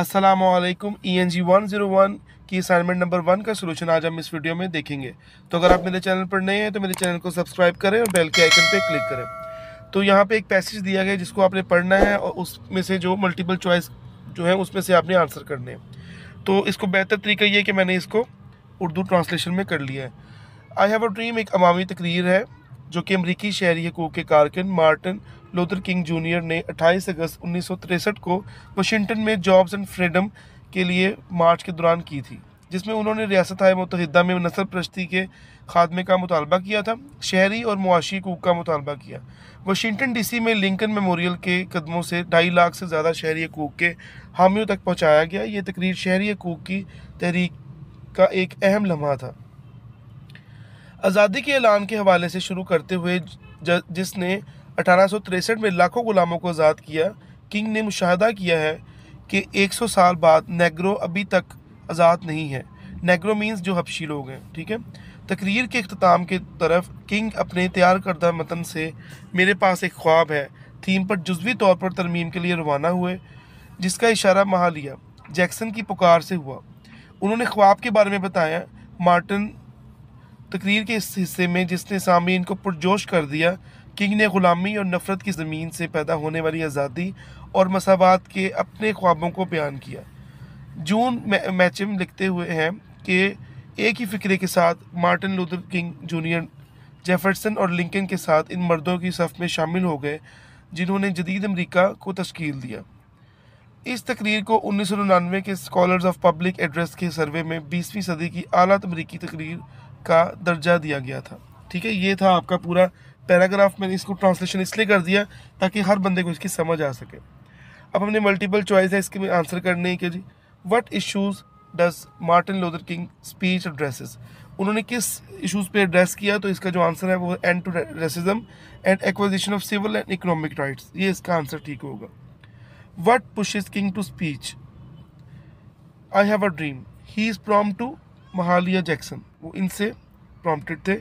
असलकुम E N G one zero one की assignment number one का सोल्यूशन आज हम इस वीडियो में देखेंगे। तो अगर आप मेरे चैनल पर नए हैं तो मेरे चैनल को सब्सक्राइब करें और बेल के आइकन पर क्लिक करें। तो यहाँ पे एक पैसेज दिया गया जिसको आपने पढ़ना है और उसमें से जो मल्टीपल चॉइस जो है, उसमें से आपने आंसर करने हैं। तो इसको बेहतर तरीका ये कि मैंने इसको उर्दू ट्रांसलेशन में कर लिया है। आई हैव अ ड्रीम एक अवामी तकरीर है, जो कि अमरीकी शहरी हकूक़ के कारकन मार्टिन लूथर किंग जूनियर ने 28 अगस्त उन्नीस को वाशिंगटन में जॉब्स एंड फ्रीडम के लिए मार्च के दौरान की थी, जिसमें उन्होंने रियासत मुतहदा में नस्ल प्रस्ती के खात्मे का मुतालबा किया था, शहरी और मुआशी हकूक़ का मुतालबा किया। वाशिंगटन डीसी में लिंकन मेमोरियल के कदमों से ढाई लाख से ज़्यादा शहरी हकूक़ के हामियों तक पहुँचाया गया। ये तकरीर शहरी हकूक़ की तहरीक का एक अहम लम्हा था। आज़ादी के ऐलान के हवाले से शुरू करते हुए जिसने अठारह में लाखों गुलामों को आज़ाद किया। किंग ने मुशाह किया है कि 100 साल बाद नेग्रो अभी तक आज़ाद नहीं है। नेग्रो मीन्स जो हबशी लोग हैं, ठीक है? तकरीर के अख्ताम के तरफ़ किंग अपने तैयार करदा मतन से मेरे पास एक ख्वाब है। थीम पर जुजवी तौर पर तरमीम के लिए रवाना हुए, जिसका इशारा महालिया जैक्सन की पुकार से हुआ। उन्होंने ख्वाब के बारे में बताया। मार्टिन तकरीर के इस हिस्से में जिसने सामीन को पुरजोश कर दिया किंग ने ग़ुलामी और नफ़रत की ज़मीन से पैदा होने वाली आज़ादी और मसावत के अपने ख्वाबों को बयान किया। जून मैचम लिखते हुए हैं कि एक ही फ़िक्रे के साथ Martin Luther King junior Jefferson और लिंकन के साथ इन मर्दों की सफ़ में शामिल हो गए, जिन्होंने जदीद अमरीका को तश्कील दिया। इस तकरीर को उन्नीस सौ निन्यानवे के स्कॉलर्स ऑफ़ पब्लिक एड्रेस के सर्वे में बीसवीं सदी की आला अमरीकी तकरीर का दर्जा दिया गया था। ठीक है, ये था आपका पूरा पैराग्राफ मैंने इसको ट्रांसलेशन इसलिए कर दिया ताकि हर बंदे को इसकी समझ आ सके। अब हमने मल्टीपल चॉइस है, इसके में आंसर करने के जी what issues does Martin Luther King speech addresses उन्होंने किस इशूज़ पे एड्रेस किया? तो इसका जो आंसर है वो end to racism and acquisition of civil and economic rights ये इसका आंसर ठीक होगा। What pushes King to speech I have a dream he is prompt to Mahalia Jackson वो इनसे प्रॉम्प्टेड थे।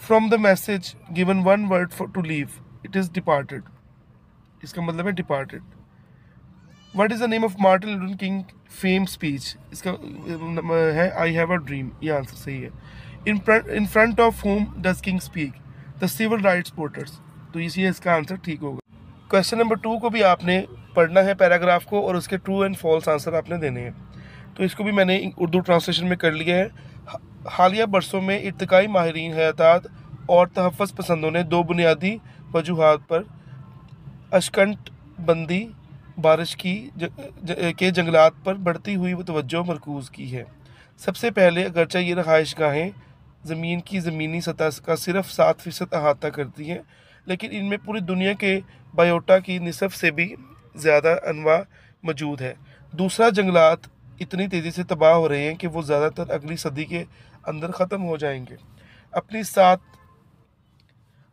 From the message given one word for to leave it is departed इसका मतलब है departed what is the name of Martin Luther King fame speech इसका है I have a dream ये answer सही है. In in front of home does King speak the civil rights porters तो इसी इसका आंसर ठीक होगा. क्वेश्चन नंबर टू को भी आपने पढ़ना है पैराग्राफ को और उसके ट्रू एंड फॉल्स आंसर आपने देने हैं. तो इसको भी मैंने उर्दू ट्रांसलेशन में कर लिया है. हालिया बरसों में इरतकई माहरीन हयात और तहफ़ पसंदों ने दो बुनियादी वजूहत पर अशकंट बंदी बारिश की ज, ज, के जंगलात पर बढ़ती हुई तवज्जो मरकूज़ की है। सबसे पहले अगरचा ये रहाइश गाहें ज़मीन की ज़मीनी सतह का सिर्फ़ सात फ़ीसद अहाता करती हैं लेकिन इनमें पूरी दुनिया के बायोटा की नसफ से भी ज़्यादा अनवा मौजूद है। दूसरा जंगलात इतनी तेज़ी से तबाह हो रहे हैं कि वो ज़्यादातर अगली सदी के अंदर ख़त्म हो जाएँगे। अपनी साथ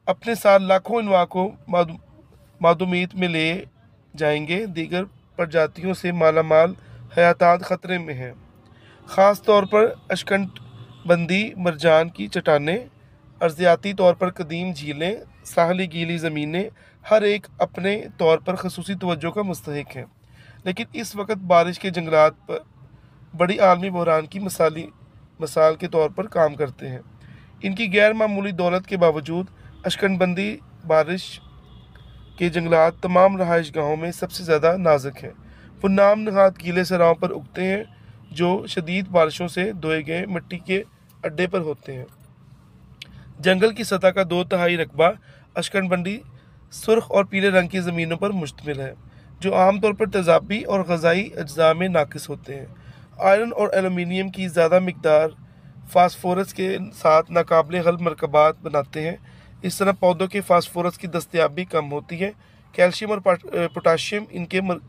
अपने साथ लाखों इनवा को मादूमियत में ले जाएँगे। दीगर प्रजातियों से माला माल हयातात ख़तरे में हैं। ख़ास तौर पर अशकंट बंदी मरजान की चटानें अर्जियाती तौर पर कदीम झीलें, साहली गीली ज़मीनें, हर एक अपने तौर पर खसूसी तवज्जो का मुस्तक हैं। लेकिन इस वक्त बारिश के जंगलात पर बड़ी आलमी बहरान की मसाली मसाल के तौर पर काम करते हैं। इनकी गैर मामूली दौलत के बावजूद अशकनबंदी बारिश के जंगलात तमाम रहाइश गाहों में सबसे ज़्यादा नाजुक हैं। वो नाम नहाद गीले सराहों पर उगते हैं, जो शदीद बारिशों से धोए गए मिट्टी के अड्डे पर होते हैं। जंगल की सतह का दो तहाई रकबा अशकनबंदी सुर्ख और पीले रंग की ज़मीनों पर मुश्तमिल है, जो आमतौर पर तेजाबी और गज़ाई अज्जा में नाकस होते हैं। आयरन और एलुमिनियम की ज़्यादा मकदार फास्फोरस के साथ नाकबले हल मरकबात बनाते हैं। इस तरह पौधों के फास्फोरस की दस्तियाबी कम होती है। कैल्शियम और पोटाशियम इनके मर,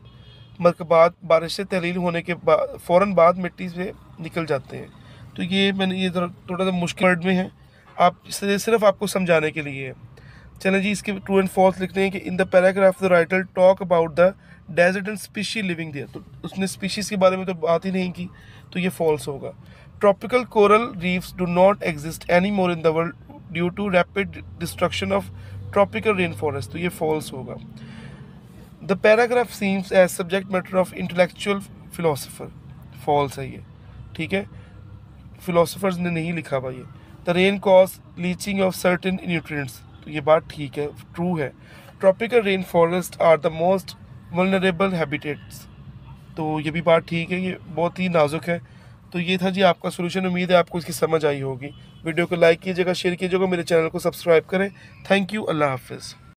मरकबात बारिश से तहलील होने के बाद फ़ौर बाद मिट्टी से निकल जाते हैं। तो ये मैंने ये थोड़ा सा मुश्किल वर्ड में है। आप सिर्फ़ आपको समझाने के लिए। है चलें जी इसके ट्रू एंड फॉल्स लिखते हैं कि in the paragraph the writer talk about the desert and species living there तो उसने स्पीशीज़ के बारे में तो बात ही नहीं की तो ये फॉल्स होगा। Reefs do not exist any more in the world due to rapid destruction of tropical rain forest तो ये फॉल्स होगा। The paragraph seems as subject matter of intellectual philosopher false है ये। ठीक है? फिलोसोफर्स ने नहीं लिखा हुआ ये। The rain cause leaching of certain nutrients तो ये बात ठीक है। ट्रू है। Rain forest are the most vulnerable habitats तो ये भी बात ठीक है। ये बहुत ही नाजुक है। तो ये था जी आपका सोल्यूशन उम्मीद है आपको इसकी समझ आई होगी। वीडियो को लाइक कीजिएगा शेयर कीजिएगा, मेरे चैनल को सब्सक्राइब करें। थैंक यू अल्लाह हाफिज़